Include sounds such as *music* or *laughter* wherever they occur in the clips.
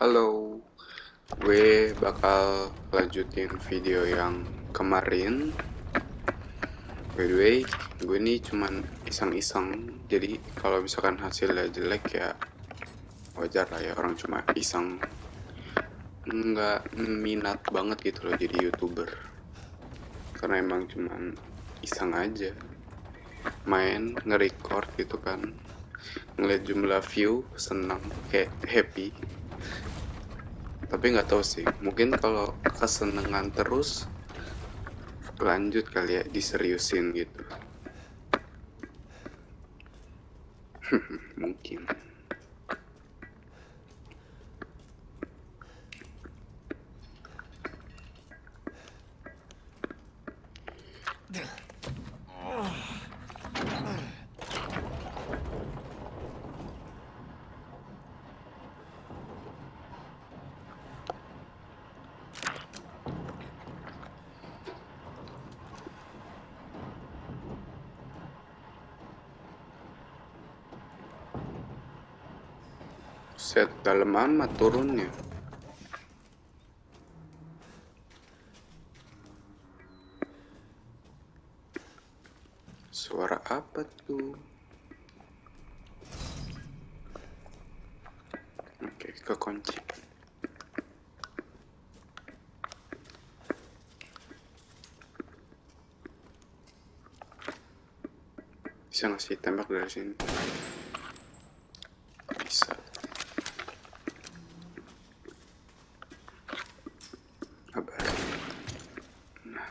Halo, gue bakal lanjutin video yang kemarin. By the way, gue ini cuman iseng-iseng, jadi kalau misalkan hasilnya jelek ya wajar lah ya orang cuma iseng. Nggak minat banget gitu loh jadi youtuber, karena emang cuman iseng aja. Main, nge-record gitu kan, ngeliat jumlah view, senang, kayak happy tapi nggak tahu sih. Mungkin kalau kesenangan terus lanjut kali ya diseriusin gitu. *laughs* Mungkin set dalam amat turunnya. Suara apa tuh? Oke kekunci bisa ngasih tembak dari sini bisa kabar nah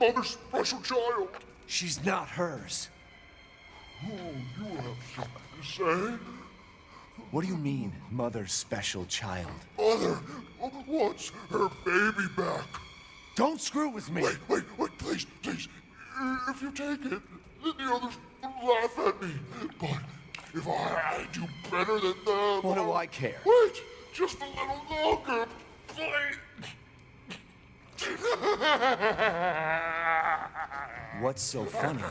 Mother's special child? She's not hers. Oh, you have something to say? What do you mean, mother's special child? Mother wants her baby back. Don't screw with me! Wait, wait, wait, please, please. If you take it, then the others will laugh at me. But if I, I do better than them. What do I care? Wait, just a little longer, please. *laughs* What's so funny?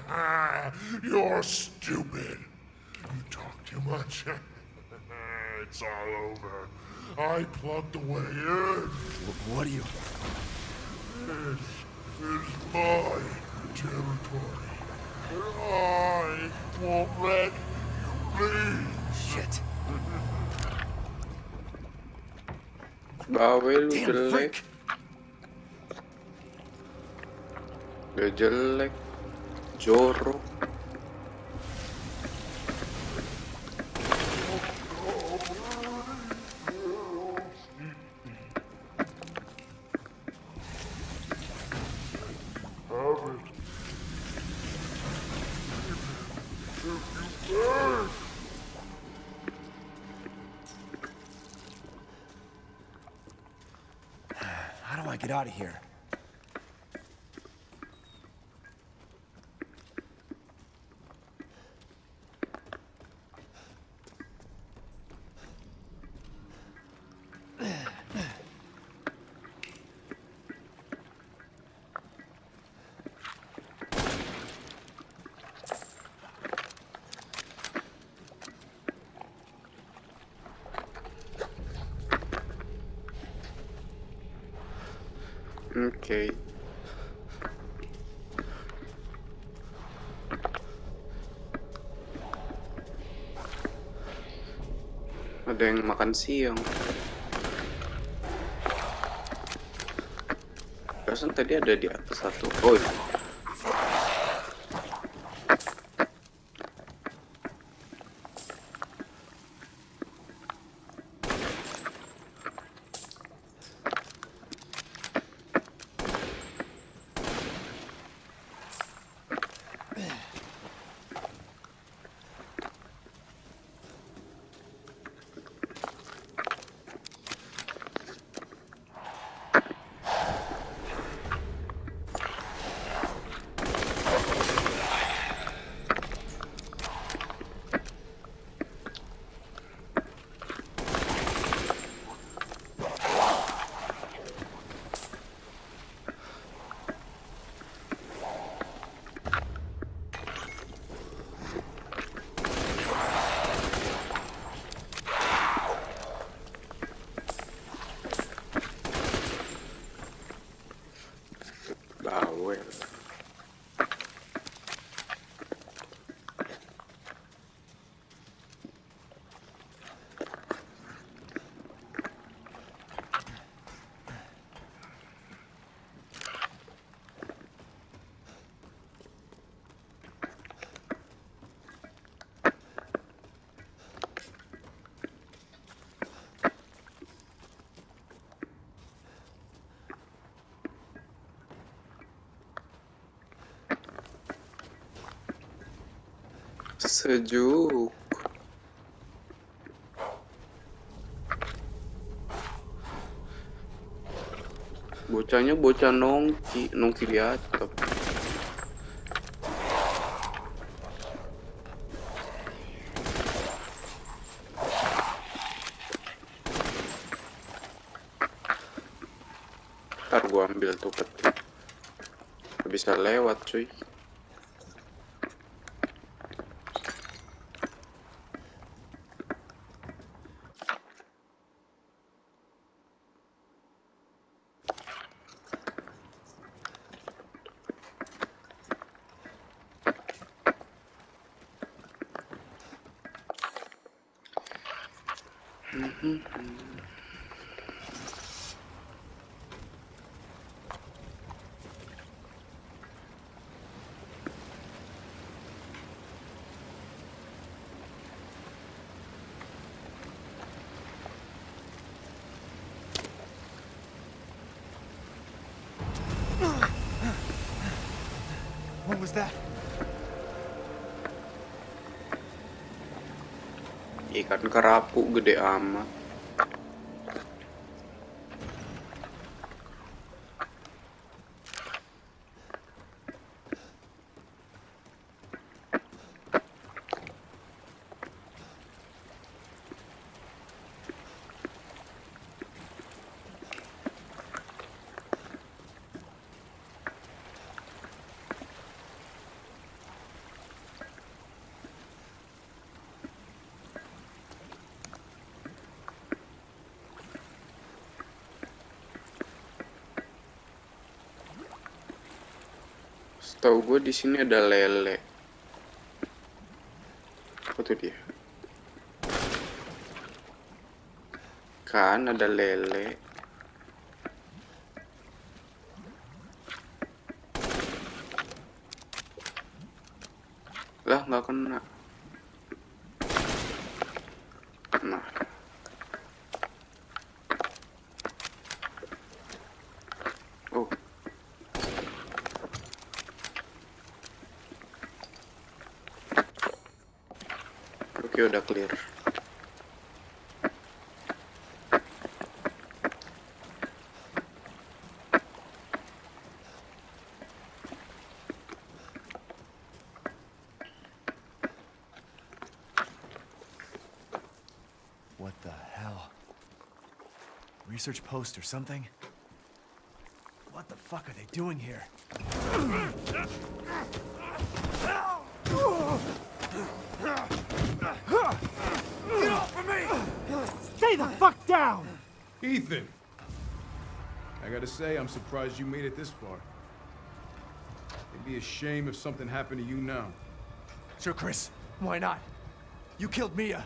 *laughs* You're stupid. You talk too much. *laughs* it's all over. I plugged the way in. What do you. This is my territory. And I won't let you leave. Shit. bawel lu Damn freak! Udah jelek jorok Have it. If you beg. How do I get out of here? Oke ada yang makan siang Perasaan tadi ada di atas satu. Oh iya. Sejuk. Bocahnya bocah nongki, nongki di atap. Ntar gua ambil tuh Bisa lewat cuy. Ikan kerapu gede amat. Setahu gue di sini ada lele. Apa tuh dia? Kan ada lele. What the hell? Research post or something? What the fuck are they doing here? Get off of me! Stay the fuck down! Ethan! I gotta say, I'm surprised you made it this far. It'd be a shame if something happened to you now. Sure, Chris. Why not? You killed Mia.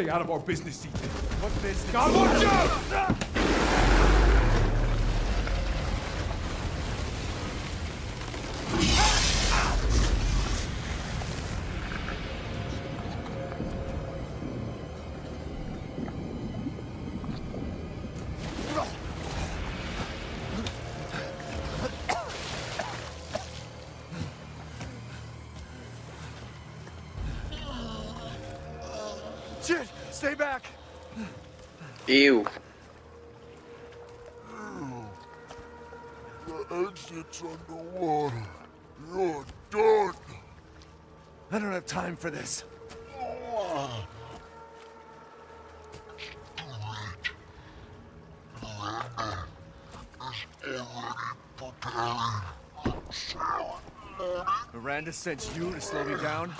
Stay out of our business, Ethan. What business? God, watch out! Ew. The exit's underwater. You're done. I don't have time for this. Miranda sent you to slow me down?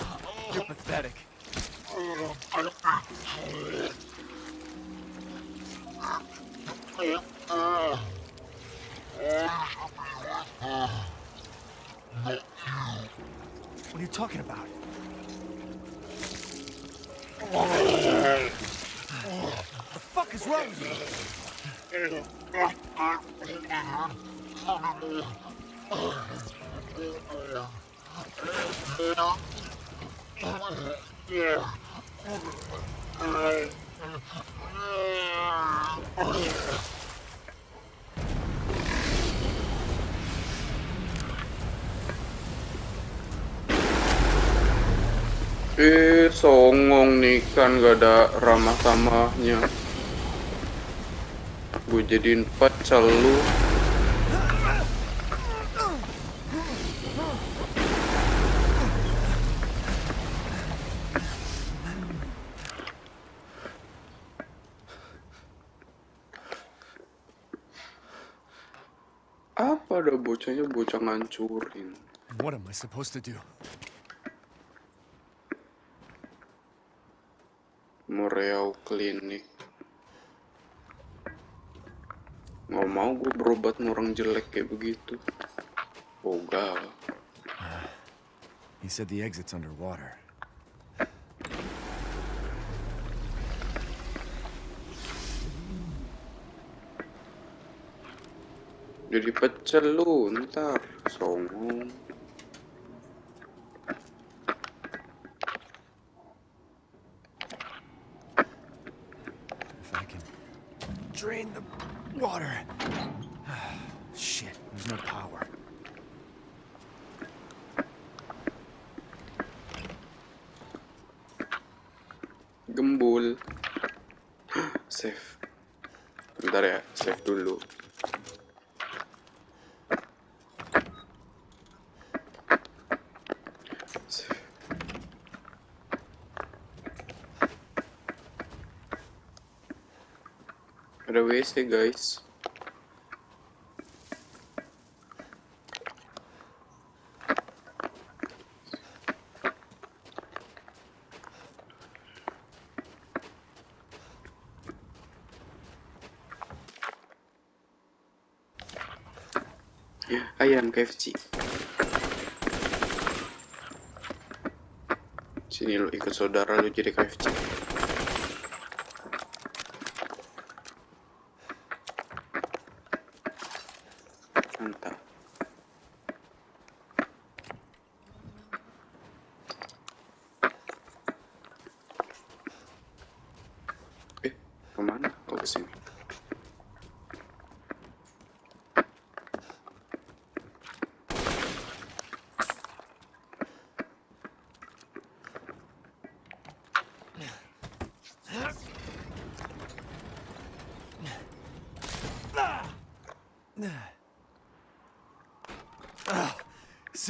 You're pathetic. What are you talking about? the fuck is wrong with you? Eh, songong nih kan gak ada ramah tamahnya. Gue jadiin pacar lu. Apa ada bocahnya bocah ngancurin? What am I supposed to do? Moreau Clinic nggak mau gue berobat orang jelek kayak begitu Boga He said the exit's underwater. Jadi pecel lu ntar songong ada WC guys ayam KFC sini lu ikut saudara lu jadi KFC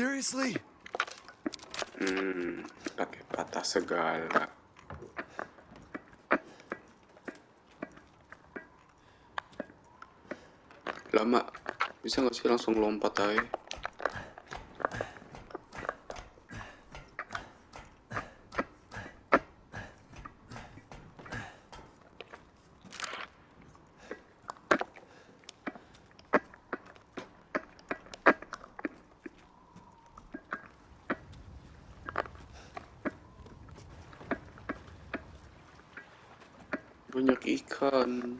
Seriously? Hmm, pakai patah segala. Lama, bisa nggak sih langsung lompat aja? I'm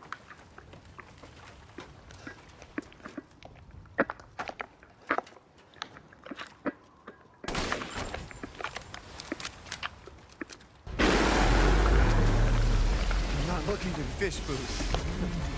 not looking to fish food.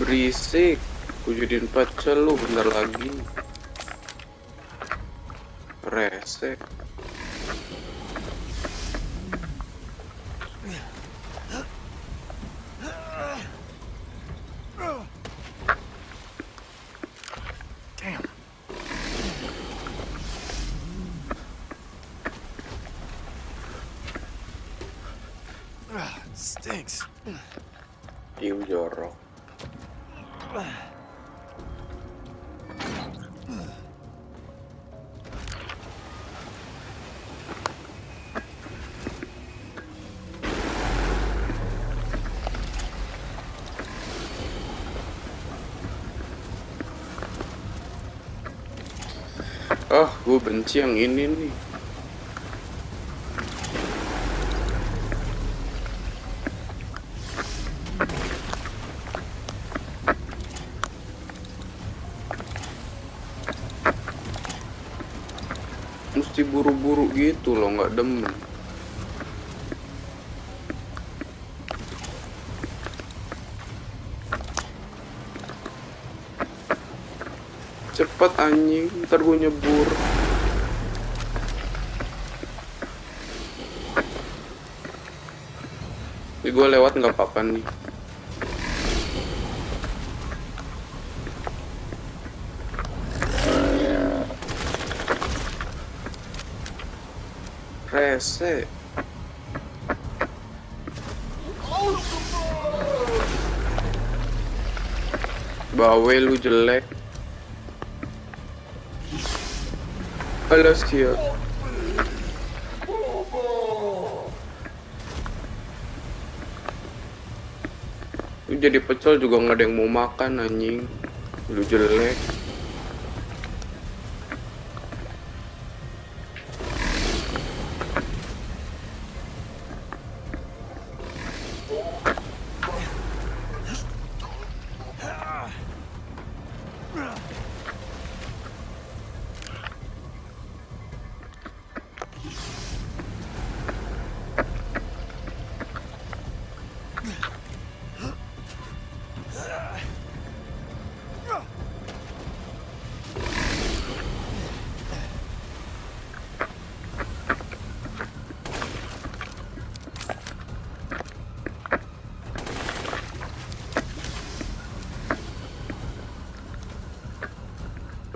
Berisik. Aku jadiin pecel lu bentar lagi. Rese gue benci yang ini nih. Mesti buru-buru gitu loh, nggak demen. Cepet anjing, ntar gue nyebur. Gue lewat nggak apa-apa nih. Rese. Bawe lu jelek. Alas dia. Lu jadi pecel juga nggak ada yang mau makan anjing. Lu jelek.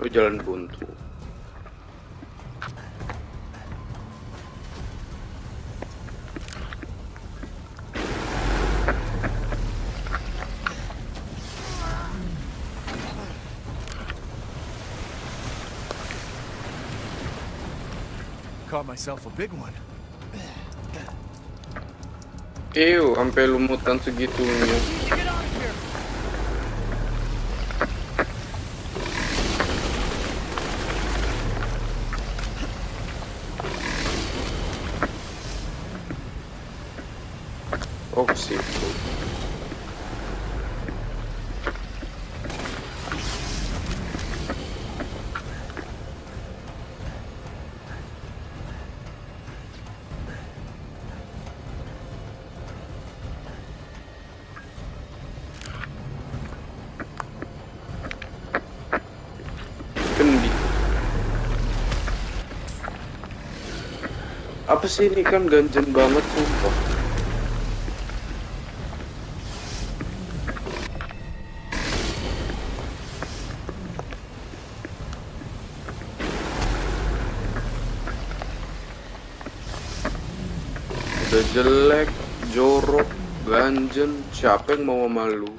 Lu jalan buntu. Caught myself a big one. Ew, sampai lumutan segitunya. Apa sih ini kan ganjen banget sumpah. Udah jelek, jorok, ganjen, siapa yang mau sama lu?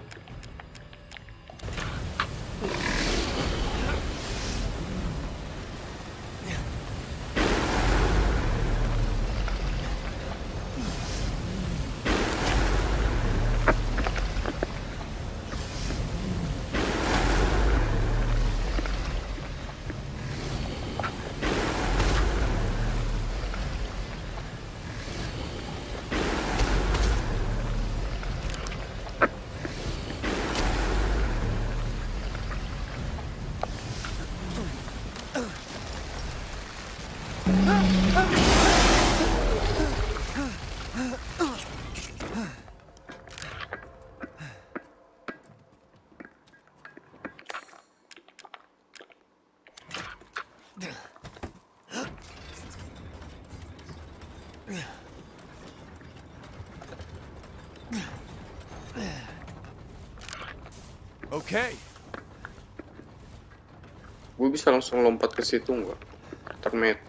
Okay. Gue bisa langsung lompat ke situ nggak? Termetong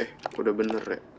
Eh, udah bener ya.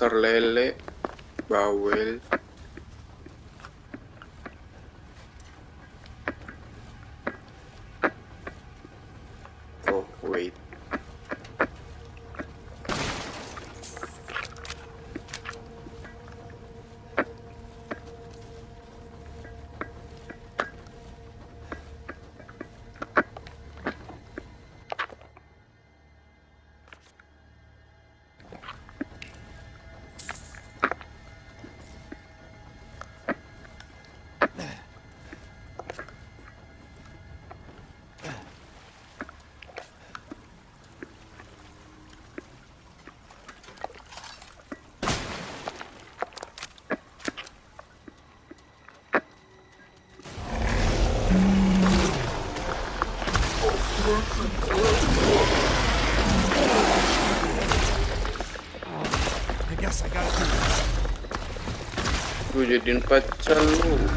profesor Lele Bauer Gue jadiin pacar lu.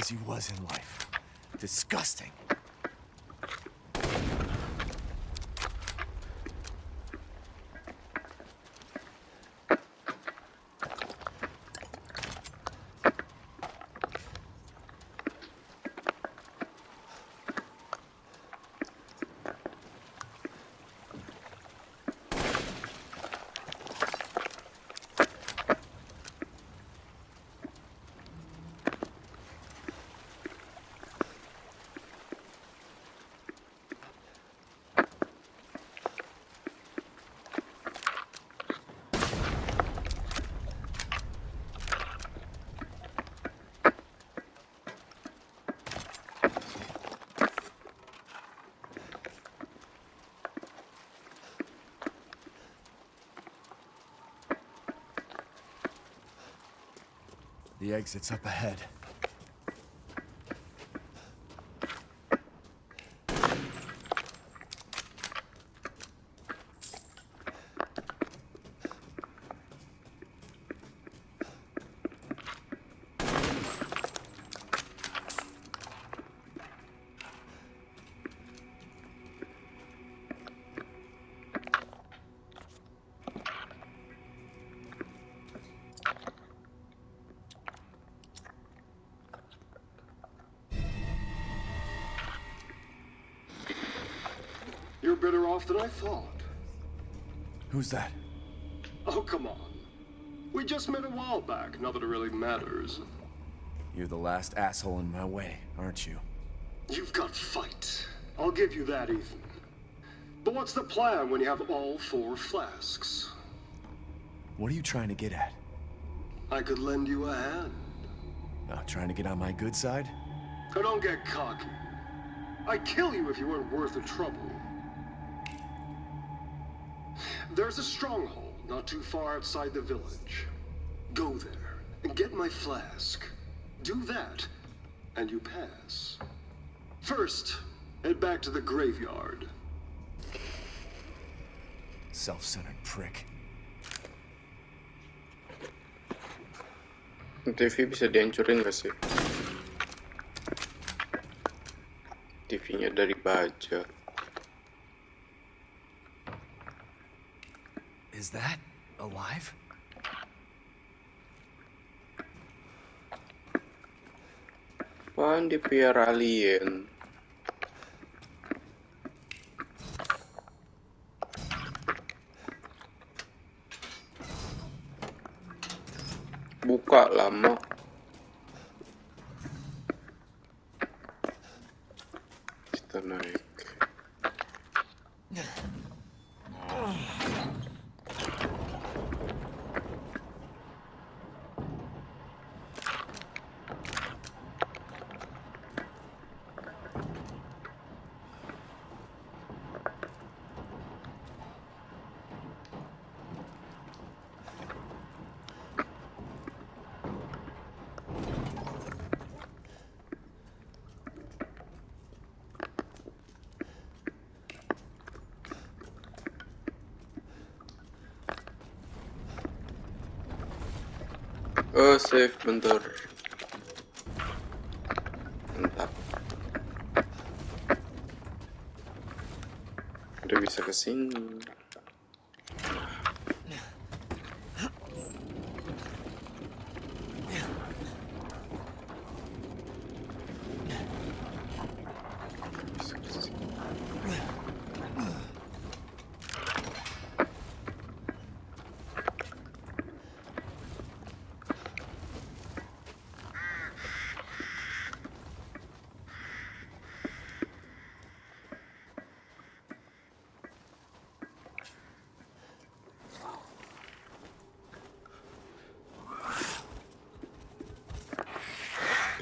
As he was in life. Disgusting. The exit's up ahead. Off than I thought. Who's that? Oh, come on. We just met a while back, not that it really matters. You're the last asshole in my way, aren't you? You've got fight. I'll give you that, Ethan. But what's the plan when you have all four flasks? What are you trying to get at? I could lend you a hand. Uh, trying to get on my good side? So don't get cocky. I'd kill you if you weren't worth the trouble. There's a stronghold not too far outside the village. Go there and get my flask. Do that, and you pass. First, head back to the graveyard. Self-centered prick. TV bisa dihancurin gak sih? TV-nya dari baja. Is that alive? Apaan dipiara alien? Buka lama. Kita naik. Save bentar. Mantap. Udah bisa ke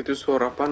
Itu suara apa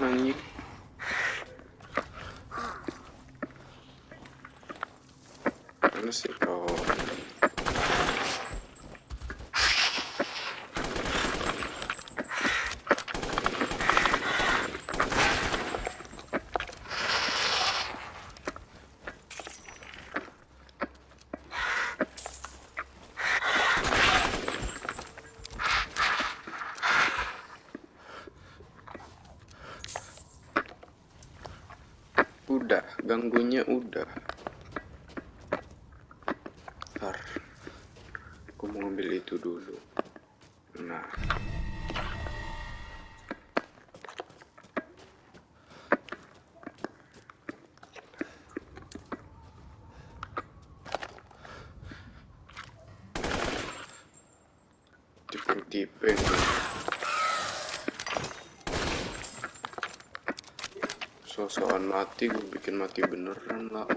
Ambil itu dulu. Nah. Tipeng-tipeng. Sosokan mati, gue bikin mati beneran lah.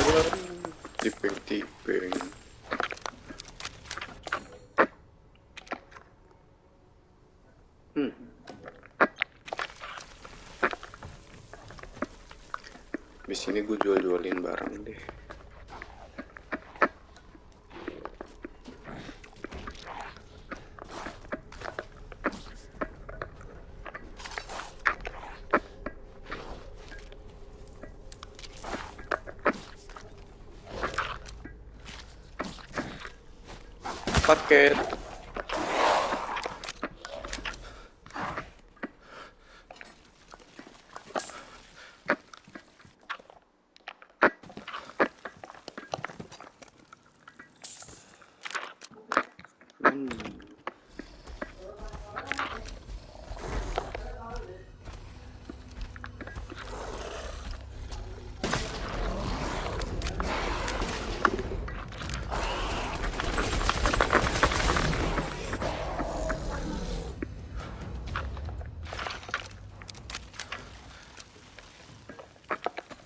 Aduh, tipeng-tipeng. Hmm. Di sini gue jual-jualin barang deh. Paket. Hmm.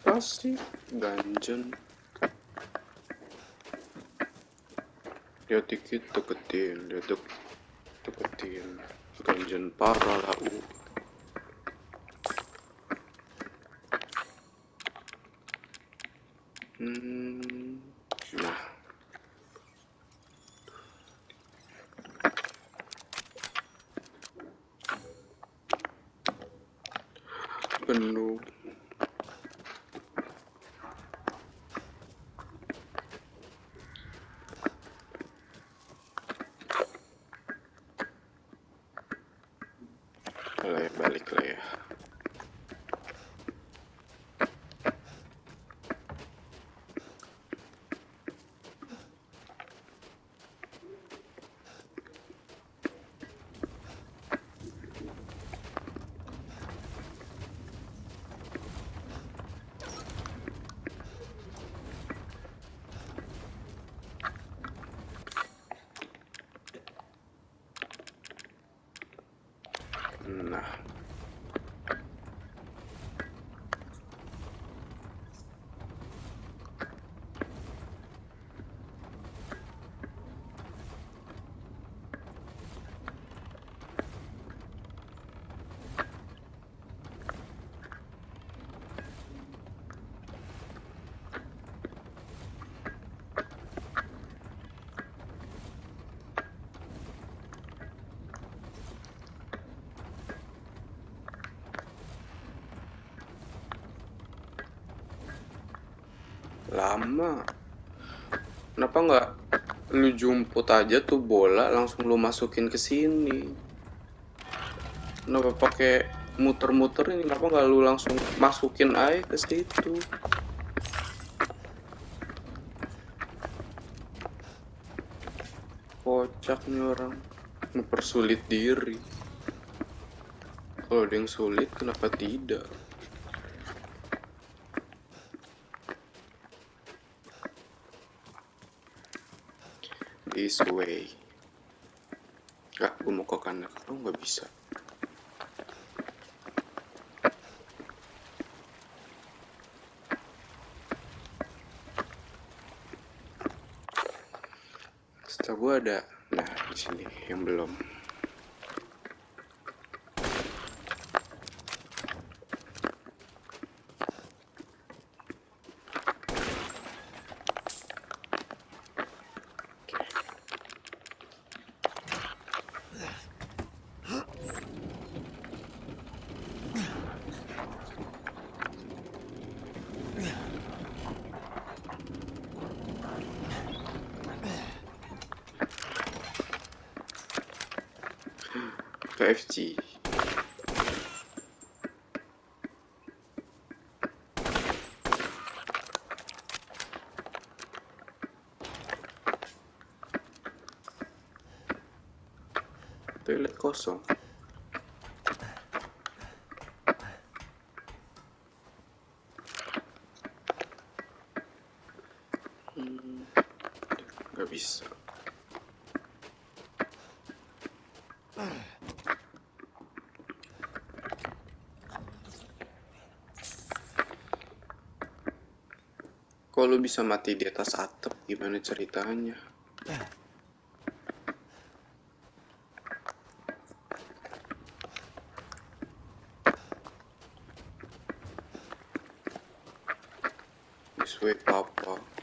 Pasti ganjen. Ya dikit deketin, ya dek deketin. Ganjen parah lah u. Hmm, nah. Penuh. Lah ya, balik lah ya. Nah. Lama. Kenapa nggak lu jemput aja tuh bola langsung lu masukin ke sini? Kenapa pakai muter-muter ini? Kenapa nggak lu langsung masukin aja ke situ? Kocak nih orang mempersulit diri. Kalau ada yang sulit, kenapa tidak? This way. Gak, gue mau ke kanan. Oh, nggak bisa. Setahu gue ada, nah di sini yang belum. KFC. Toilet kosong. Hmm, nggak bisa. Kok bisa mati di atas atap? Gimana ceritanya? This way, Papa.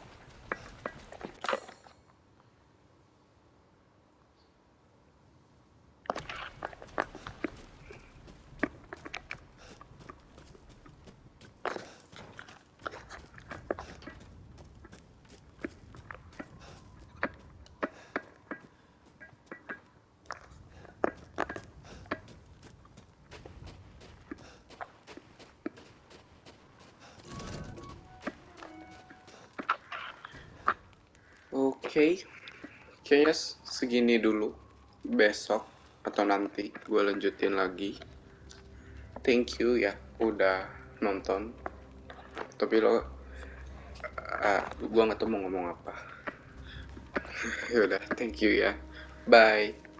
Kayaknya segini dulu. Besok atau nanti gue lanjutin lagi. Thank you ya udah nonton. Tapi lo, uh, gue nggak tahu mau ngomong apa. *laughs* Yaudah, thank you ya. Bye.